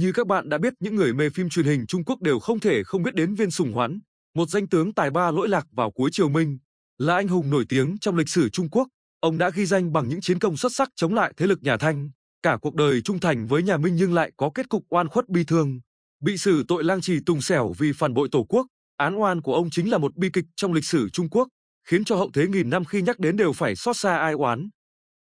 Như các bạn đã biết, những người mê phim truyền hình Trung Quốc đều không thể không biết đến Viên Sùng Hoán, một danh tướng tài ba lỗi lạc vào cuối triều Minh, là anh hùng nổi tiếng trong lịch sử Trung Quốc. Ông đã ghi danh bằng những chiến công xuất sắc chống lại thế lực nhà Thanh, cả cuộc đời trung thành với nhà Minh nhưng lại có kết cục oan khuất bi thương, bị xử tội lang trì tùng xẻo vì phản bội tổ quốc. Án oan của ông chính là một bi kịch trong lịch sử Trung Quốc, khiến cho hậu thế nghìn năm khi nhắc đến đều phải xót xa ai oán.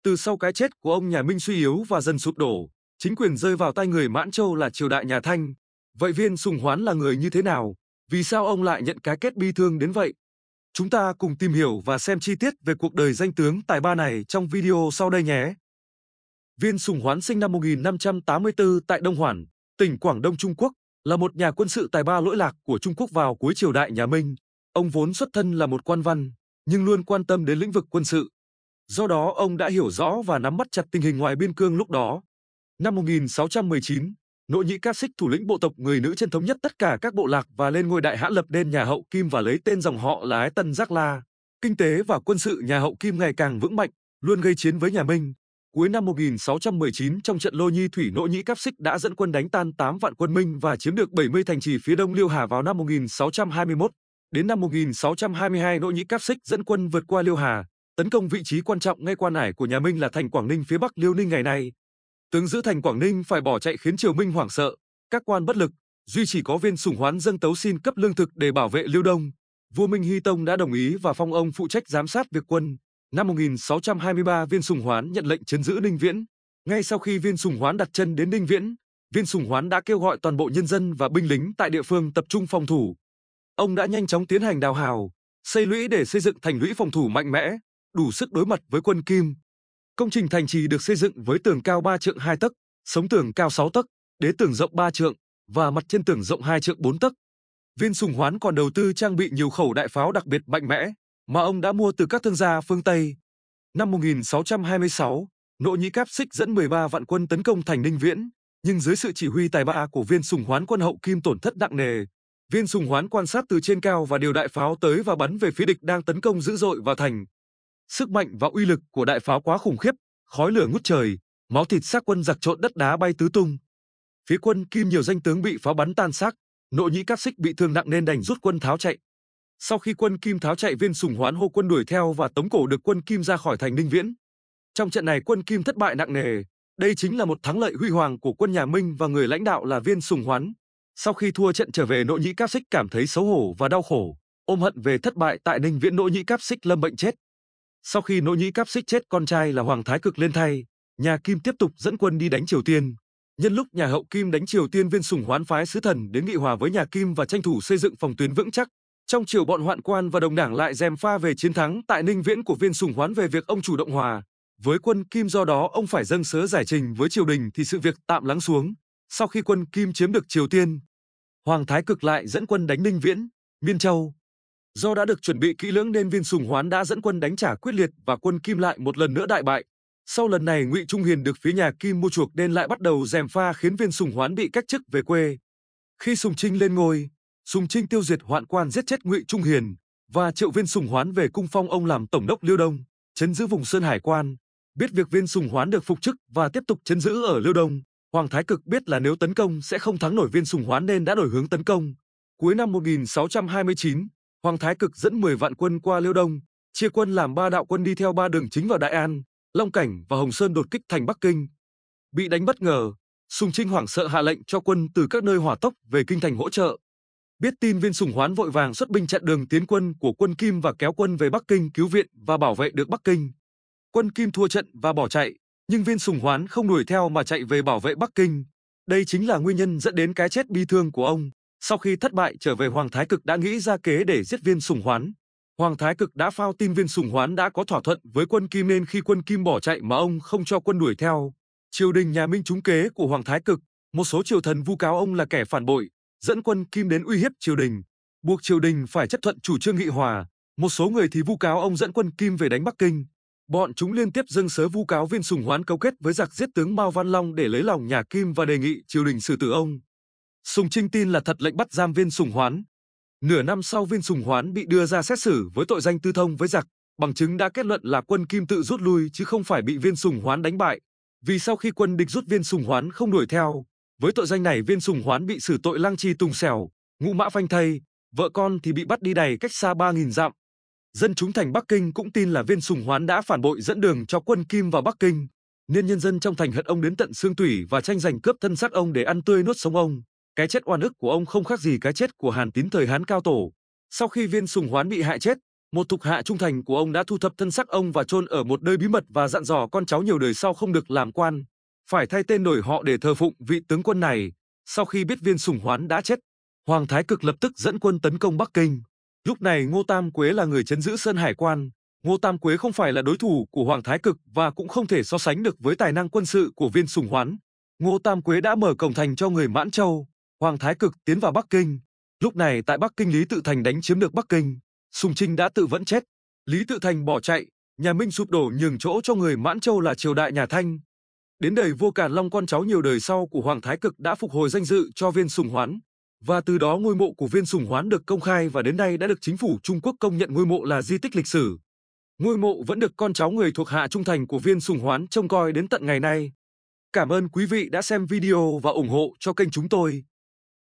Từ sau cái chết của ông nhà Minh suy yếu và dần sụp đổ, chính quyền rơi vào tay người Mãn Châu là triều đại nhà Thanh. Vậy Viên Sùng Hoán là người như thế nào? Vì sao ông lại nhận cái kết bi thương đến vậy? Chúng ta cùng tìm hiểu và xem chi tiết về cuộc đời danh tướng tài ba này trong video sau đây nhé. Viên Sùng Hoán sinh năm 1584 tại Đông Hoàn, tỉnh Quảng Đông Trung Quốc, là một nhà quân sự tài ba lỗi lạc của Trung Quốc vào cuối triều đại nhà Minh. Ông vốn xuất thân là một quan văn, nhưng luôn quan tâm đến lĩnh vực quân sự. Do đó ông đã hiểu rõ và nắm bắt chặt tình hình ngoài biên cương lúc đó. Năm 1619, Nội Nhĩ Cáp Xích thủ lĩnh bộ tộc người nữ chân thống nhất tất cả các bộ lạc và lên ngôi đại hã lập nên nhà Hậu Kim và lấy tên dòng họ là Ái Tân Giác La. Kinh tế và quân sự nhà Hậu Kim ngày càng vững mạnh, luôn gây chiến với nhà Minh. Cuối năm 1619 trong trận Lô Nhi Thủy Nội Nhĩ Cáp Xích đã dẫn quân đánh tan 8 vạn quân Minh và chiếm được 70 thành trì phía đông Liêu Hà vào năm 1621. Đến năm 1622 Nội Nhĩ Cáp Xích dẫn quân vượt qua Liêu Hà, tấn công vị trí quan trọng ngay quan ải của nhà Minh là thành Quảng Ninh phía bắc Liêu Ninh ngày nay. Tướng giữ thành Quảng Ninh phải bỏ chạy khiến triều Minh hoảng sợ, các quan bất lực, duy chỉ có viên sủng hoán dâng tấu xin cấp lương thực để bảo vệ lưu Đông. Vua Minh Hy Tông đã đồng ý và phong ông phụ trách giám sát việc quân. Năm 1623 viên sùng hoán nhận lệnh chấn giữ Ninh Viễn. Ngay sau khi viên sùng hoán đặt chân đến Ninh Viễn, viên sùng hoán đã kêu gọi toàn bộ nhân dân và binh lính tại địa phương tập trung phòng thủ. Ông đã nhanh chóng tiến hành đào hào, xây lũy để xây dựng thành lũy phòng thủ mạnh mẽ, đủ sức đối mặt với quân Kim. Công trình thành trì được xây dựng với tường cao 3 trượng 2 tấc, sống tường cao 6 tấc, đế tường rộng 3 trượng và mặt trên tường rộng 2 trượng 4 tấc. Viên Sùng Hoán còn đầu tư trang bị nhiều khẩu đại pháo đặc biệt mạnh mẽ mà ông đã mua từ các thương gia phương Tây. Năm 1626, Nỗ Nhĩ Cáp Xích dẫn 13 vạn quân tấn công thành Ninh Viễn, nhưng dưới sự chỉ huy tài ba của Viên Sùng Hoán quân hậu Kim tổn thất nặng nề. Viên Sùng Hoán quan sát từ trên cao và điều đại pháo tới và bắn về phía địch đang tấn công dữ dội vào thành. Sức mạnh và uy lực của đại pháo quá khủng khiếp, khói lửa ngút trời, máu thịt xác quân giặc trộn đất đá bay tứ tung. Phía quân Kim nhiều danh tướng bị pháo bắn tan xác, nội nhĩ cáp xích bị thương nặng nên đành rút quân tháo chạy. Sau khi quân Kim tháo chạy, viên sùng hoán hô quân đuổi theo và tống cổ được quân Kim ra khỏi thành Ninh Viễn. Trong trận này quân Kim thất bại nặng nề. Đây chính là một thắng lợi huy hoàng của quân nhà Minh và người lãnh đạo là viên sùng hoán. Sau khi thua trận trở về nội nhĩ cáp xích cảm thấy xấu hổ và đau khổ, ôm hận về thất bại tại Ninh Viễn nội nhĩ cáp xích lâm bệnh chết. Sau khi Nỗ Nhĩ Cáp Xích chết con trai là Hoàng Thái Cực lên thay, nhà Kim tiếp tục dẫn quân đi đánh Triều Tiên. Nhân lúc nhà Hậu Kim đánh Triều Tiên viên sủng hoán phái sứ thần đến nghị hòa với nhà Kim và tranh thủ xây dựng phòng tuyến vững chắc. Trong triều bọn hoạn quan và đồng đảng lại dèm pha về chiến thắng tại Ninh Viễn của viên sủng hoán về việc ông chủ động hòa. Với quân Kim do đó ông phải dâng sớ giải trình với triều đình thì sự việc tạm lắng xuống. Sau khi quân Kim chiếm được Triều Tiên, Hoàng Thái Cực lại dẫn quân đánh Ninh Viễn, Miên Châu, Do đã được chuẩn bị kỹ lưỡng nên viên sùng hoán đã dẫn quân đánh trả quyết liệt và quân Kim lại một lần nữa đại bại. Sau lần này Ngụy Trung Hiền được phía nhà Kim mua chuộc nên lại bắt đầu dèm pha khiến viên sùng hoán bị cách chức về quê. Khi Sùng Trinh lên ngôi, Sùng Trinh tiêu diệt hoạn quan giết chết Ngụy Trung Hiền và triệu viên sùng hoán về cung phong ông làm tổng đốc Liêu Đông, chấn giữ vùng Sơn Hải quan. Biết việc viên sùng hoán được phục chức và tiếp tục chấn giữ ở Liêu Đông, Hoàng Thái Cực biết là nếu tấn công sẽ không thắng nổi viên sùng hoán nên đã đổi hướng tấn công. Cuối năm 1629, Hoàng Thái Cực dẫn 10 vạn quân qua Liêu Đông, chia quân làm ba đạo quân đi theo ba đường chính vào Đại An, Long Cảnh và Hồng Sơn đột kích thành Bắc Kinh. Bị đánh bất ngờ, Sùng Trinh hoảng sợ hạ lệnh cho quân từ các nơi hỏa tốc về kinh thành hỗ trợ. Biết tin viên Sùng Hoán vội vàng xuất binh chặn đường tiến quân của quân Kim và kéo quân về Bắc Kinh cứu viện và bảo vệ được Bắc Kinh. Quân Kim thua trận và bỏ chạy, nhưng viên Sùng Hoán không đuổi theo mà chạy về bảo vệ Bắc Kinh. Đây chính là nguyên nhân dẫn đến cái chết bi thương của ông. Sau khi thất bại trở về Hoàng Thái Cực đã nghĩ ra kế để giết viên sùng hoán. Hoàng Thái Cực đã phao tin viên sùng hoán đã có thỏa thuận với quân Kim nên khi quân Kim bỏ chạy mà ông không cho quân đuổi theo. Triều đình nhà Minh trúng kế của Hoàng Thái Cực, một số triều thần vu cáo ông là kẻ phản bội, dẫn quân Kim đến uy hiếp triều đình, buộc triều đình phải chấp thuận chủ trương nghị hòa. Một số người thì vu cáo ông dẫn quân Kim về đánh Bắc Kinh. Bọn chúng liên tiếp dâng sớ vu cáo viên sùng hoán cấu kết với giặc giết tướng Mao Văn Long để lấy lòng nhà Kim và đề nghị triều đình xử tử ông. Sùng Trinh tin là thật lệnh bắt giam viên Sùng Hoán. Nửa năm sau viên Sùng Hoán bị đưa ra xét xử với tội danh tư thông với giặc, bằng chứng đã kết luận là quân Kim tự rút lui chứ không phải bị viên Sùng Hoán đánh bại. Vì sau khi quân địch rút viên Sùng Hoán không đuổi theo, Với tội danh này Viên Sùng Hoán bị xử tội lăng trì tùng xẻo, ngũ mã phanh thây, vợ con thì bị bắt đi đày cách xa 3.000 dặm. Dân chúng thành Bắc Kinh cũng tin là Viên Sùng Hoán đã phản bội dẫn đường cho quân Kim vào Bắc Kinh, nên nhân dân trong thành hận ông đến tận xương tủy và tranh giành cướp thân xác ông để ăn tươi nuốt sống ông. Cái chết oan ức của ông không khác gì cái chết của Hàn Tín thời Hán cao tổ. Sau khi Viên Sùng Hoán bị hại chết, một thuộc hạ trung thành của ông đã thu thập thân xác ông và chôn ở một nơi bí mật và dặn dò con cháu nhiều đời sau không được làm quan, phải thay tên đổi họ để thờ phụng vị tướng quân này. Sau khi biết Viên Sùng Hoán đã chết, Hoàng Thái Cực lập tức dẫn quân tấn công Bắc Kinh. Lúc này Ngô Tam Quế là người chấn giữ Sơn Hải quan. Ngô Tam Quế không phải là đối thủ của Hoàng Thái Cực và cũng không thể so sánh được với tài năng quân sự của Viên Sùng Hoán. Ngô Tam Quế đã mở cổng thành cho người Mãn Châu. Hoàng Thái Cực tiến vào Bắc Kinh. Lúc này tại Bắc Kinh Lý Tự Thành đánh chiếm được Bắc Kinh. Sùng Trinh đã tự vẫn chết. Lý Tự Thành bỏ chạy, nhà Minh sụp đổ nhường chỗ cho người Mãn Châu là triều đại nhà Thanh. Đến đời vua Càn Long con cháu nhiều đời sau của Hoàng Thái Cực đã phục hồi danh dự cho Viên Sùng Hoán. Và từ đó ngôi mộ của Viên Sùng Hoán được công khai và đến nay đã được chính phủ Trung Quốc công nhận ngôi mộ là di tích lịch sử. Ngôi mộ vẫn được con cháu người thuộc hạ trung thành của Viên Sùng Hoán trông coi đến tận ngày nay. Cảm ơn quý vị đã xem video và ủng hộ cho kênh chúng tôi.